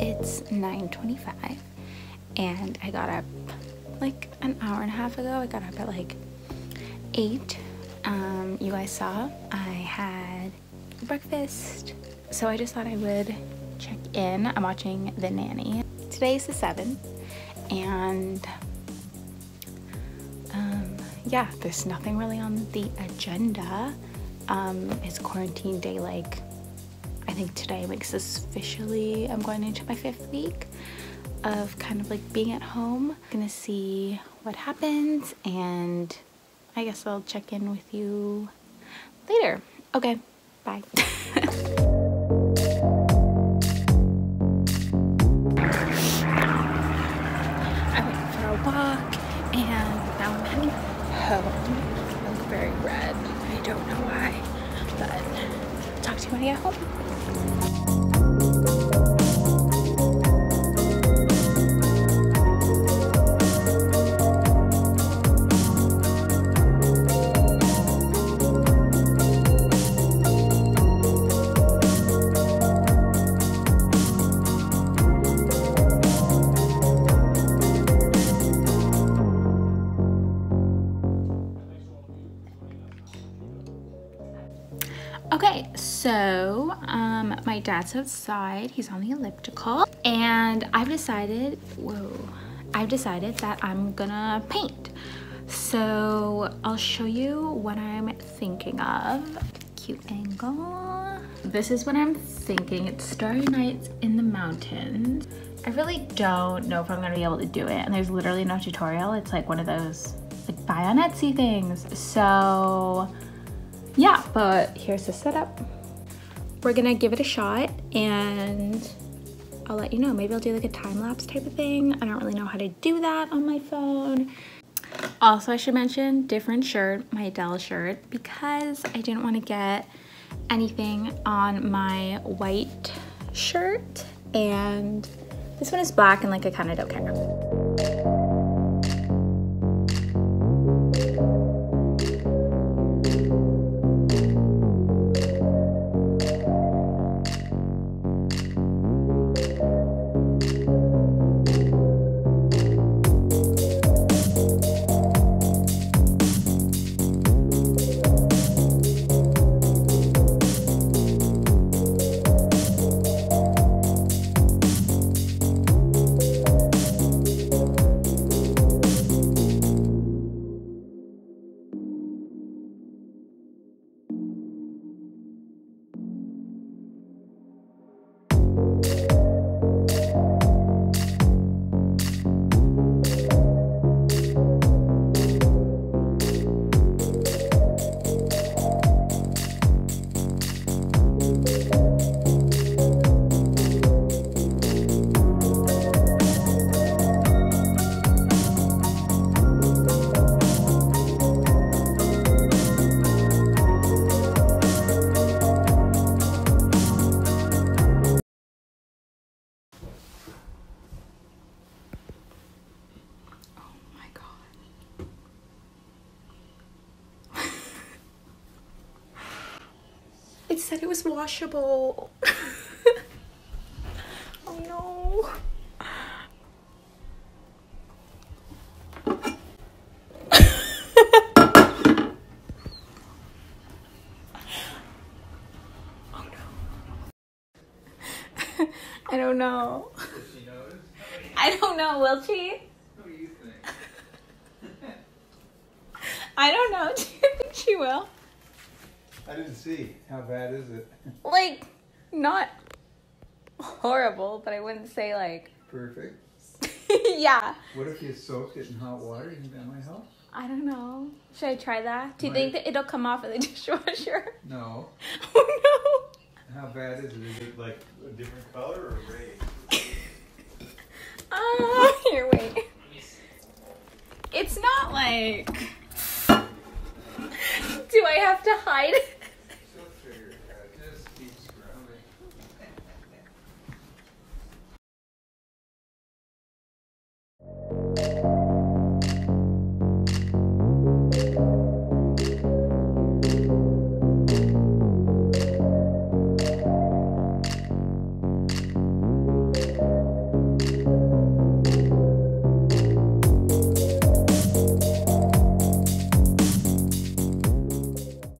It's 9.25 and I got up like an hour and a half ago. I got up at like 8. Um, you guys saw I had breakfast. So I just thought I would check in. I'm watching The Nanny. Today's the 7th and um, yeah, there's nothing really on the agenda. Um, it's quarantine day like think today makes this officially, I'm going into my fifth week of kind of like being at home. Gonna see what happens and I guess I'll check in with you later. Okay, bye. I went for a walk and now I'm heading home. I look very red. I don't know why, but talk to you when I get home. Okay, so um, my dad's outside. He's on the elliptical, and I've decided. Whoa, I've decided that I'm gonna paint. So I'll show you what I'm thinking of. Cute angle. This is what I'm thinking. It's Starry Nights in the Mountains. I really don't know if I'm gonna be able to do it, and there's literally no tutorial. It's like one of those like buy on Etsy things. So yeah, but here's the setup. We're gonna give it a shot and I'll let you know. Maybe I'll do like a time lapse type of thing. I don't really know how to do that on my phone. Also, I should mention different shirt, my Adele shirt, because I didn't want to get anything on my white shirt. And this one is black and like I kind of don't care. It said it was washable. oh no. oh no. I don't know. I don't know, will she? What do you think? I don't know. Do you think she will? I didn't see. How bad is it? Like, not horrible, but I wouldn't say like, Perfect. yeah. What if you soaked it in hot water? You think that might help? I don't know. Should I try that? Do you Might. think that it'll come off of the dishwasher? No. Oh no. How bad is it? Is it like a different color or gray? Oh, here, wait. It's not like. Do I have to hide